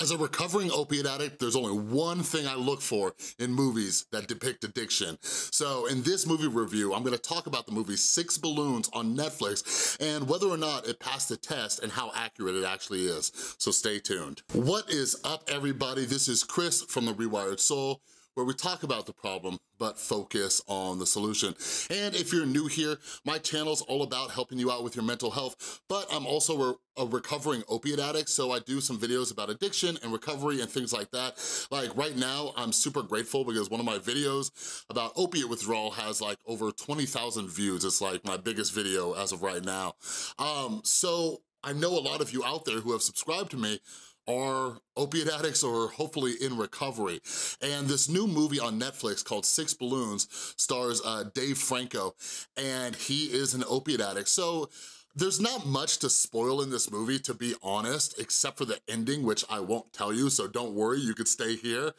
As a recovering opiate addict, there's only one thing I look for in movies that depict addiction. So in this movie review, I'm gonna talk about the movie Six Balloons on Netflix and whether or not it passed the test and how accurate it actually is. So stay tuned. What is up, everybody? This is Chris from The Rewired Soul where we talk about the problem, but focus on the solution. And if you're new here, my channel's all about helping you out with your mental health, but I'm also a, recovering opiate addict, so I do some videos about addiction and recovery and things like that. Like right now, I'm super grateful because one of my videos about opiate withdrawal has like over 20,000 views. It's like my biggest video as of right now. Um, so I know a lot of you out there who have subscribed to me are opiate addicts or hopefully in recovery. And this new movie on Netflix called Six Balloons stars uh, Dave Franco, and he is an opiate addict. So there's not much to spoil in this movie, to be honest, except for the ending, which I won't tell you, so don't worry, you could stay here.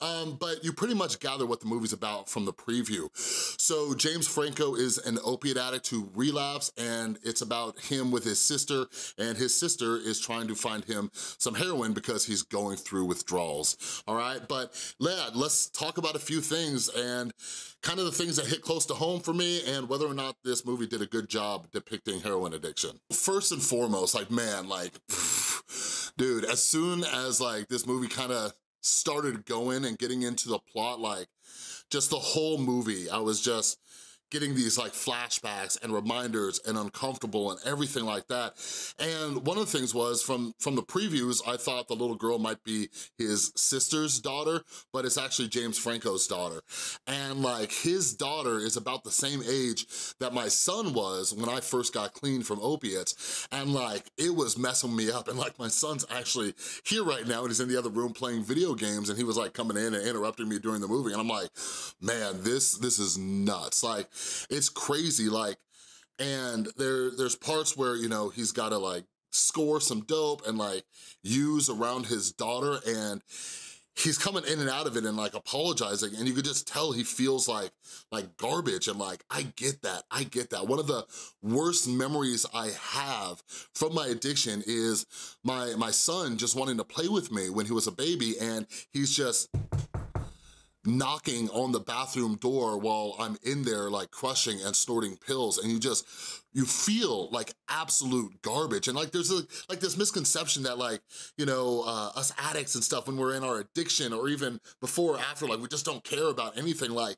Um, but you pretty much gather what the movie's about from the preview. So James Franco is an opiate addict who relapsed, and it's about him with his sister, and his sister is trying to find him some heroin because he's going through withdrawals, all right? But yeah, let's talk about a few things and kind of the things that hit close to home for me and whether or not this movie did a good job depicting heroin addiction. First and foremost, like, man, like, dude, as soon as like this movie kind of started going and getting into the plot, like, just the whole movie, I was just, getting these like flashbacks and reminders and uncomfortable and everything like that. And one of the things was from, from the previews, I thought the little girl might be his sister's daughter, but it's actually James Franco's daughter. And like his daughter is about the same age that my son was when I first got clean from opiates. And like, it was messing me up. And like my son's actually here right now and he's in the other room playing video games and he was like coming in and interrupting me during the movie. And I'm like, man, this, this is nuts. Like, it's crazy, like, and there there's parts where, you know, he's gotta like score some dope and like use around his daughter and he's coming in and out of it and like apologizing and you could just tell he feels like like garbage and like I get that I get that. One of the worst memories I have from my addiction is my my son just wanting to play with me when he was a baby and he's just knocking on the bathroom door while I'm in there like crushing and snorting pills and you just, you feel like absolute garbage. And like there's a, like this misconception that like, you know, uh, us addicts and stuff when we're in our addiction or even before or after, like we just don't care about anything. Like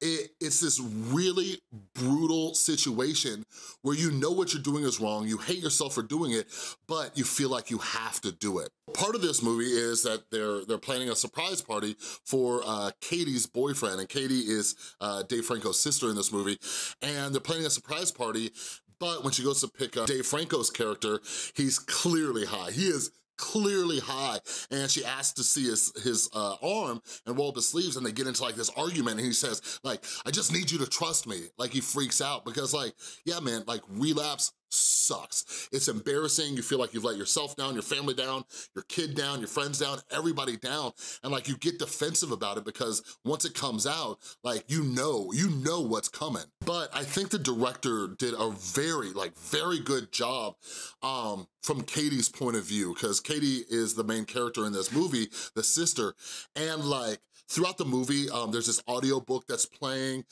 it, it's this really brutal situation where you know what you're doing is wrong, you hate yourself for doing it, but you feel like you have to do it. Part of this movie is that they're they're planning a surprise party for uh, Katie's boyfriend, and Katie is uh, Dave Franco's sister in this movie, and they're planning a surprise party but when she goes to pick up Dave Franco's character, he's clearly high. He is clearly high and she asks to see his his uh, arm and roll up his sleeves and they get into like this argument and he says like I just need you to trust me like he freaks out because like yeah man like relapse sucks. It's embarrassing. You feel like you've let yourself down, your family down, your kid down, your friends down, everybody down. And like you get defensive about it because once it comes out, like you know, you know what's coming. But I think the director did a very, like very good job um, from Katie's point of view because Katie is the main character in this movie, the sister. And like throughout the movie, um, there's this audio book that's playing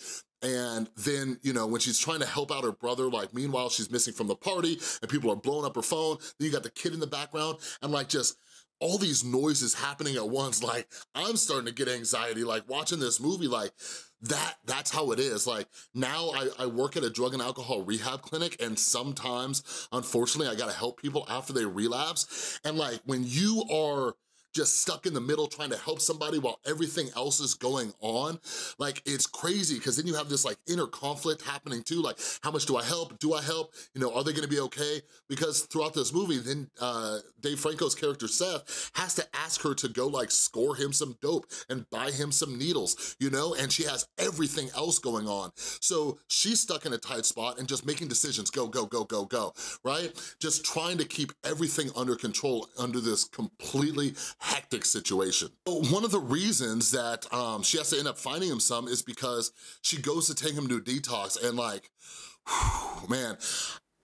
and then, you know, when she's trying to help out her brother, like meanwhile she's missing from the party and people are blowing up her phone, then you got the kid in the background and like just all these noises happening at once, like I'm starting to get anxiety, like watching this movie, like that that's how it is. Like now I, I work at a drug and alcohol rehab clinic and sometimes, unfortunately, I gotta help people after they relapse. And like when you are just stuck in the middle trying to help somebody while everything else is going on. Like, it's crazy because then you have this like inner conflict happening too. Like, how much do I help? Do I help? You know, are they gonna be okay? Because throughout this movie, then uh, Dave Franco's character Seth has to ask her to go like score him some dope and buy him some needles, you know? And she has everything else going on. So she's stuck in a tight spot and just making decisions, go, go, go, go, go, right? Just trying to keep everything under control under this completely hectic situation. One of the reasons that um, she has to end up finding him some is because she goes to take him to detox and like, whew, man,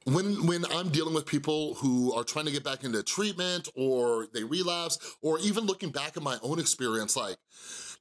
when, when I'm dealing with people who are trying to get back into treatment or they relapse, or even looking back at my own experience, like,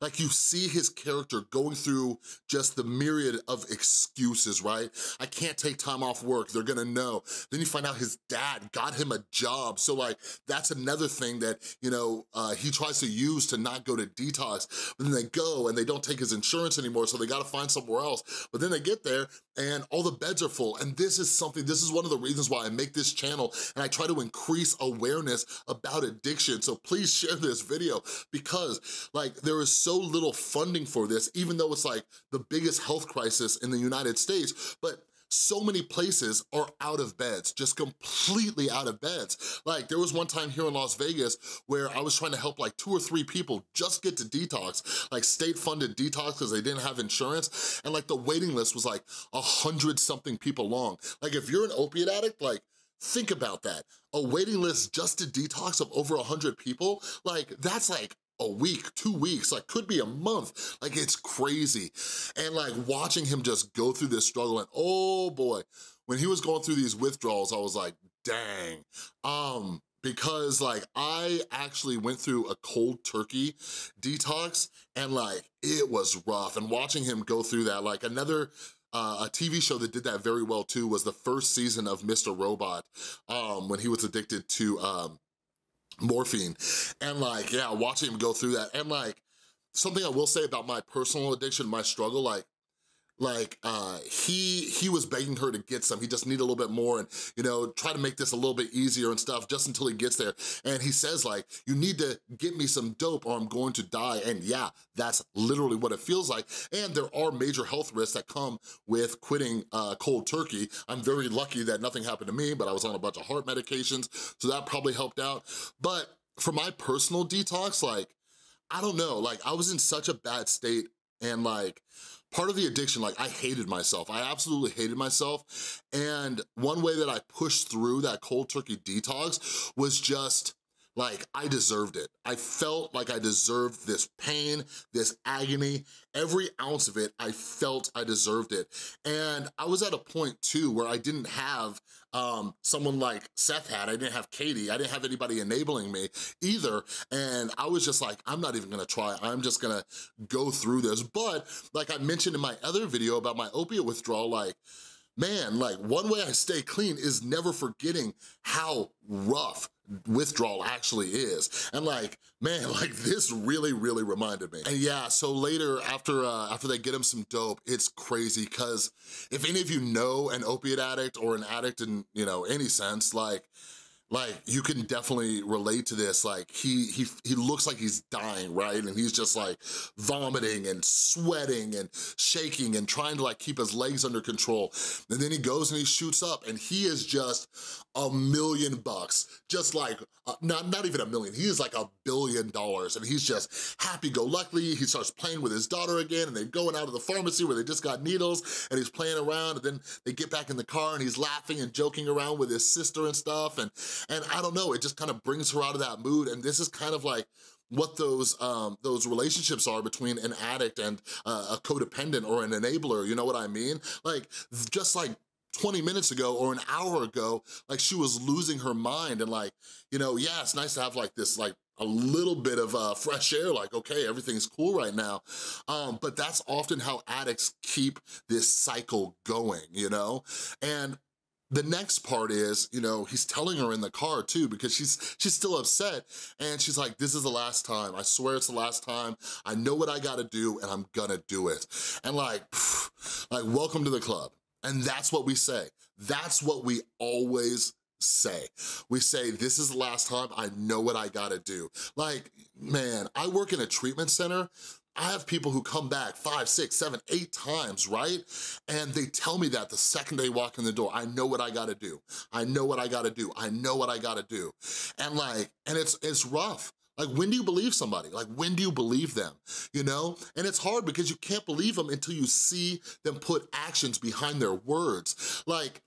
like you see his character going through just the myriad of excuses, right? I can't take time off work, they're gonna know. Then you find out his dad got him a job. So like, that's another thing that, you know, uh, he tries to use to not go to detox, but then they go and they don't take his insurance anymore, so they gotta find somewhere else. But then they get there and all the beds are full. And this is something, this is one of the reasons why I make this channel and I try to increase awareness about addiction. So please share this video because like there is so so little funding for this, even though it's like the biggest health crisis in the United States, but so many places are out of beds, just completely out of beds. Like there was one time here in Las Vegas where I was trying to help like two or three people just get to detox, like state funded detox because they didn't have insurance. And like the waiting list was like a hundred something people long. Like if you're an opiate addict, like think about that. A waiting list just to detox of over a 100 people, like that's like a week, two weeks, like could be a month. Like it's crazy. And like watching him just go through this struggle and oh boy, when he was going through these withdrawals, I was like, dang. Um, because like I actually went through a cold turkey detox and like it was rough and watching him go through that like another uh, a TV show that did that very well too was the first season of Mr. Robot um, when he was addicted to um, morphine. And like, yeah, watching him go through that. And like, something I will say about my personal addiction, my struggle, like, like uh, he he was begging her to get some. He just need a little bit more and, you know, try to make this a little bit easier and stuff just until he gets there. And he says like, you need to get me some dope or I'm going to die. And yeah, that's literally what it feels like. And there are major health risks that come with quitting uh, cold turkey. I'm very lucky that nothing happened to me, but I was on a bunch of heart medications, so that probably helped out. But for my personal detox, like, I don't know, like I was in such a bad state and like, part of the addiction, like I hated myself. I absolutely hated myself. And one way that I pushed through that cold turkey detox was just like, I deserved it. I felt like I deserved this pain, this agony, every ounce of it, I felt I deserved it. And I was at a point too where I didn't have um, someone like Seth had, I didn't have Katie, I didn't have anybody enabling me either. And I was just like, I'm not even gonna try, I'm just gonna go through this. But like I mentioned in my other video about my opiate withdrawal, like, man, like one way I stay clean is never forgetting how rough withdrawal actually is. And like, man, like this really, really reminded me. And yeah, so later after uh, after they get him some dope, it's crazy because if any of you know an opiate addict or an addict in, you know, any sense, like, like you can definitely relate to this like he he he looks like he's dying right? And he's just like vomiting and sweating and shaking and trying to like keep his legs under control. And then he goes and he shoots up and he is just a million bucks. Just like uh, not not even a million. He is like a billion dollars. And he's just happy-go-lucky. He starts playing with his daughter again and they're going out of the pharmacy where they just got needles and he's playing around. And then they get back in the car and he's laughing and joking around with his sister and stuff. And and I don't know, it just kind of brings her out of that mood. And this is kind of like what those um, those relationships are between an addict and uh, a codependent or an enabler, you know what I mean? Like, just like 20 minutes ago or an hour ago, like she was losing her mind and like, you know, yeah, it's nice to have like this like a little bit of uh, fresh air, like, okay, everything's cool right now. Um, but that's often how addicts keep this cycle going, you know? And the next part is, you know, he's telling her in the car too because she's she's still upset and she's like, this is the last time. I swear it's the last time. I know what I gotta do and I'm gonna do it. And like, like welcome to the club. And that's what we say. That's what we always say. We say, this is the last time, I know what I gotta do. Like, man, I work in a treatment center I have people who come back five, six, seven, eight times, right? And they tell me that the second they walk in the door, I know what I gotta do. I know what I gotta do. I know what I gotta do. And like, and it's, it's rough. Like, when do you believe somebody? Like, when do you believe them, you know? And it's hard because you can't believe them until you see them put actions behind their words. Like,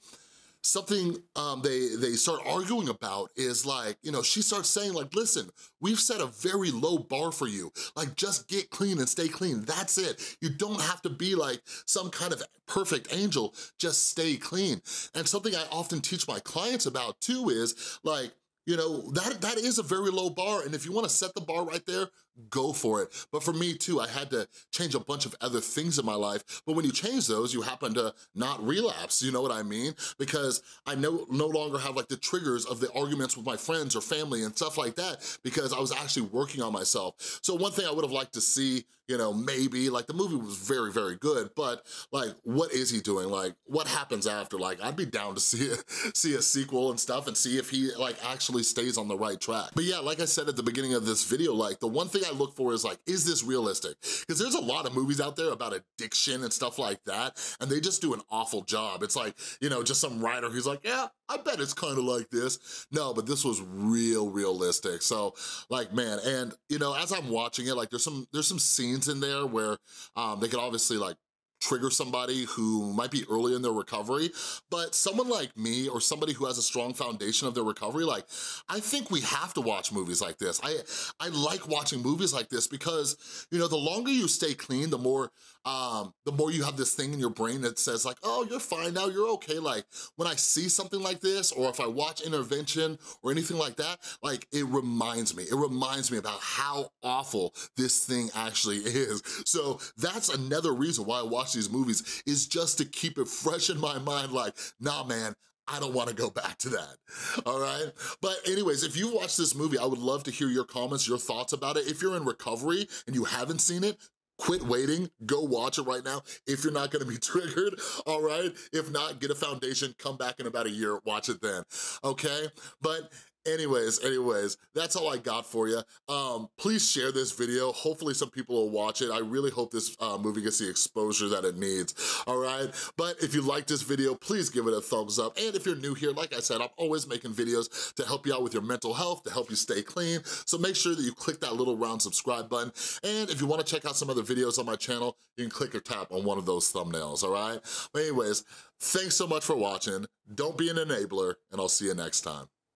something um, they, they start arguing about is like, you know, she starts saying like, listen, we've set a very low bar for you. Like just get clean and stay clean, that's it. You don't have to be like some kind of perfect angel, just stay clean. And something I often teach my clients about too is like, you know, that, that is a very low bar, and if you wanna set the bar right there, go for it. But for me too, I had to change a bunch of other things in my life, but when you change those, you happen to not relapse, you know what I mean? Because I no, no longer have like the triggers of the arguments with my friends or family and stuff like that, because I was actually working on myself. So one thing I would have liked to see, you know, maybe, like the movie was very, very good, but like, what is he doing? Like, what happens after? Like, I'd be down to see a, see a sequel and stuff and see if he like actually stays on the right track. But yeah, like I said at the beginning of this video, like the one thing thing I look for is like, is this realistic? Because there's a lot of movies out there about addiction and stuff like that, and they just do an awful job. It's like, you know, just some writer who's like, yeah, I bet it's kind of like this. No, but this was real realistic. So like, man, and you know, as I'm watching it, like there's some, there's some scenes in there where um, they could obviously like trigger somebody who might be early in their recovery, but someone like me or somebody who has a strong foundation of their recovery, like, I think we have to watch movies like this. I, I like watching movies like this because, you know, the longer you stay clean, the more, um, the more you have this thing in your brain that says like, oh, you're fine now, you're okay. Like, when I see something like this, or if I watch Intervention or anything like that, like, it reminds me, it reminds me about how awful this thing actually is. So that's another reason why I watch watch these movies is just to keep it fresh in my mind like, nah man, I don't wanna go back to that, all right? But anyways, if you watch this movie, I would love to hear your comments, your thoughts about it. If you're in recovery and you haven't seen it, quit waiting, go watch it right now if you're not gonna be triggered, all right? If not, get a foundation, come back in about a year, watch it then, okay? But Anyways, anyways, that's all I got for you. Um, please share this video. Hopefully some people will watch it. I really hope this uh, movie gets the exposure that it needs, all right? But if you like this video, please give it a thumbs up. And if you're new here, like I said, I'm always making videos to help you out with your mental health, to help you stay clean. So make sure that you click that little round subscribe button. And if you wanna check out some other videos on my channel, you can click or tap on one of those thumbnails, all right? But anyways, thanks so much for watching. Don't be an enabler, and I'll see you next time.